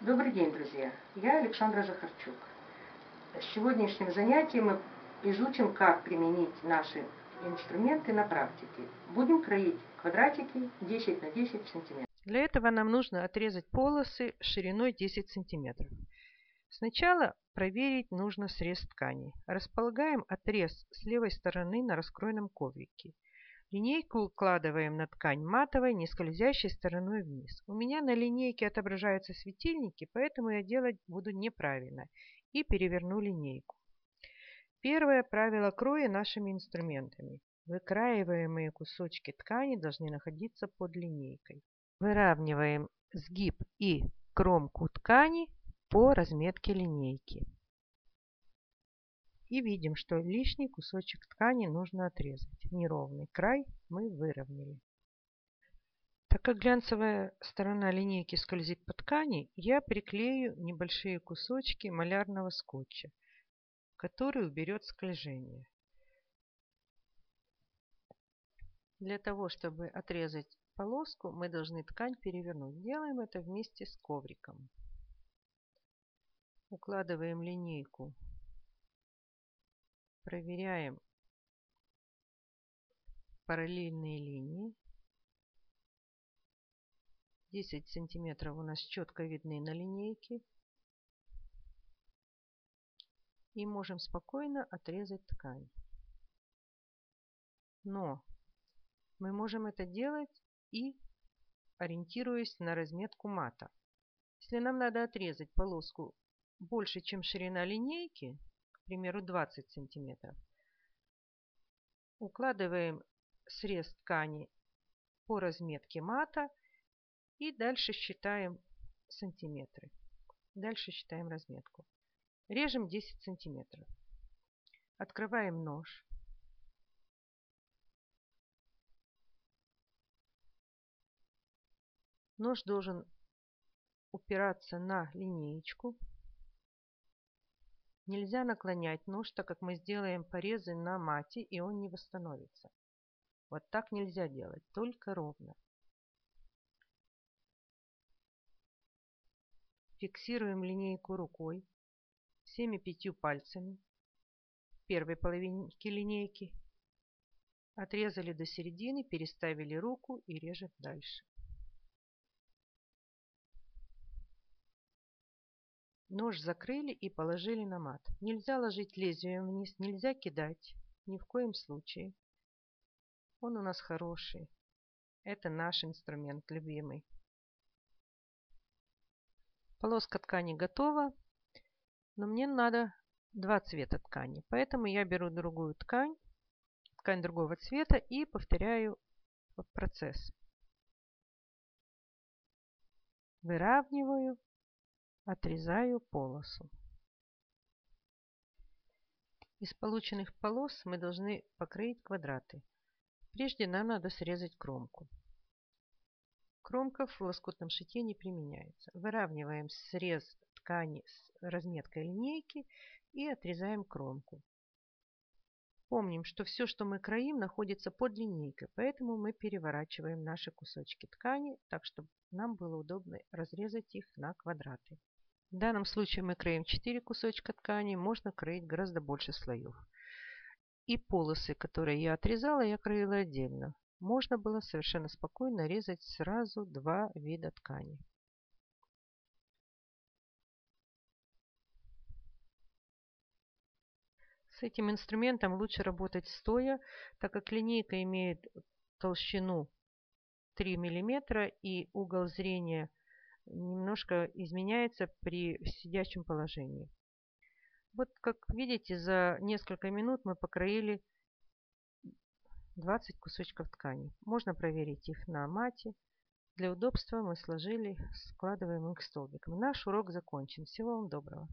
Добрый день, друзья! Я Александра Захарчук. В сегодняшнем занятии мы изучим, как применить наши инструменты на практике. Будем кроить квадратики 10 на 10 сантиметров. Для этого нам нужно отрезать полосы шириной 10 сантиметров. Сначала проверить нужно срез ткани. Располагаем отрез с левой стороны на раскроенном коврике. Линейку укладываем на ткань матовой, не скользящей стороной вниз. У меня на линейке отображаются светильники, поэтому я делать буду неправильно. И переверну линейку. Первое правило кроя нашими инструментами. Выкраиваемые кусочки ткани должны находиться под линейкой. Выравниваем сгиб и кромку ткани по разметке линейки. И видим, что лишний кусочек ткани нужно отрезать. Неровный край мы выровняли. Так как глянцевая сторона линейки скользит по ткани, я приклею небольшие кусочки малярного скотча, который уберет скольжение. Для того, чтобы отрезать полоску, мы должны ткань перевернуть. Делаем это вместе с ковриком. Укладываем линейку Проверяем параллельные линии. 10 сантиметров у нас четко видны на линейке. И можем спокойно отрезать ткань. Но мы можем это делать и ориентируясь на разметку мата. Если нам надо отрезать полоску больше, чем ширина линейки, примеру, 20 сантиметров. Укладываем срез ткани по разметке мата и дальше считаем сантиметры. Дальше считаем разметку. Режем 10 сантиметров. Открываем нож. Нож должен упираться на линеечку. Нельзя наклонять нож, так как мы сделаем порезы на мате, и он не восстановится. Вот так нельзя делать, только ровно. Фиксируем линейку рукой всеми пятью пальцами первой половинке линейки. Отрезали до середины, переставили руку и режем дальше. Нож закрыли и положили на мат. Нельзя ложить лезвием вниз, нельзя кидать. Ни в коем случае. Он у нас хороший. Это наш инструмент любимый. Полоска ткани готова, но мне надо два цвета ткани. Поэтому я беру другую ткань, ткань другого цвета и повторяю процесс. Выравниваю Отрезаю полосу. Из полученных полос мы должны покрыть квадраты. Прежде нам надо срезать кромку. Кромка в лоскутном шитье не применяется. Выравниваем срез ткани с разметкой линейки и отрезаем кромку. Помним, что все, что мы кроим, находится под линейкой, поэтому мы переворачиваем наши кусочки ткани, так чтобы нам было удобно разрезать их на квадраты. В данном случае мы кроим 4 кусочка ткани, можно кроить гораздо больше слоев. И полосы, которые я отрезала, я кроила отдельно. Можно было совершенно спокойно резать сразу два вида ткани. С этим инструментом лучше работать стоя, так как линейка имеет толщину 3 мм и угол зрения немножко изменяется при сидячем положении. Вот как видите, за несколько минут мы покроили 20 кусочков ткани. Можно проверить их на мате. Для удобства мы сложили, складываем их столбиком. Наш урок закончен. Всего вам доброго.